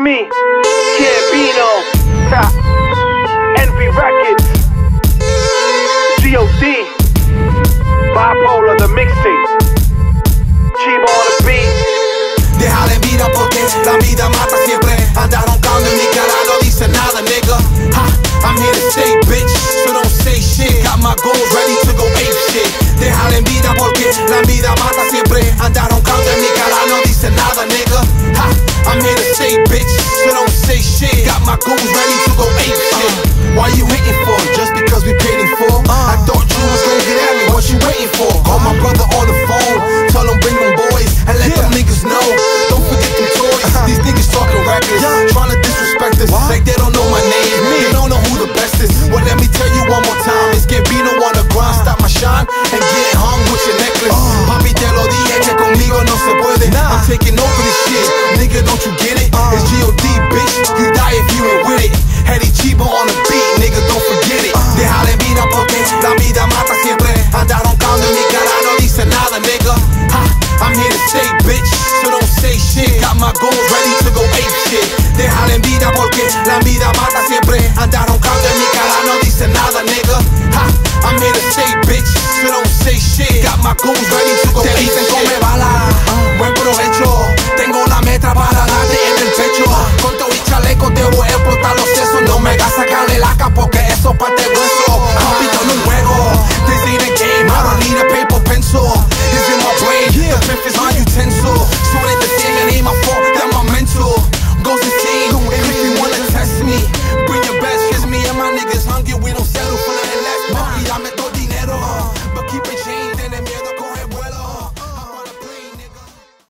Me, Gambino. N.V.Y. Records. G.O.D. Bipolar, the mixtape. Chiba on the beat. Dejale vida porque la vida mata siempre. Andar roncando en mi cara no dice nada, nigga. Ha, I'm here to stay, bitch. So don't say shit. Got my goals ready to go ape shit. Got ready to go ape shit. Why you waiting for? Just because we paid in full? I thought you was gonna get at me. What you waiting for? Call my brother on the phone. Tell him bring them boys and let them niggas know. Don't forget them toys. Uh-huh. These niggas talking reckless, trying to disrespect us like they don't la mata siempre anda roncando y mi cara no dice nada, nigga. Ha, I'm here to stay, bitch, so don't say shit. Got my goals ready to go ape shit. Deja la envidia porque la vida mata siempre anda roncando y mi cara no dice nada, nigga. Ha, I'm here to stay, bitch, so don't say shit. Got my goals ready to go Te dicen shit. come bala, ah, buen provecho. Tengo la metra para darte en el pecho. Ah, con todo y chaleco te voy a explotar los sesos. No me hagas sacarle laca porque eso parte hueso. Papito, no huevo.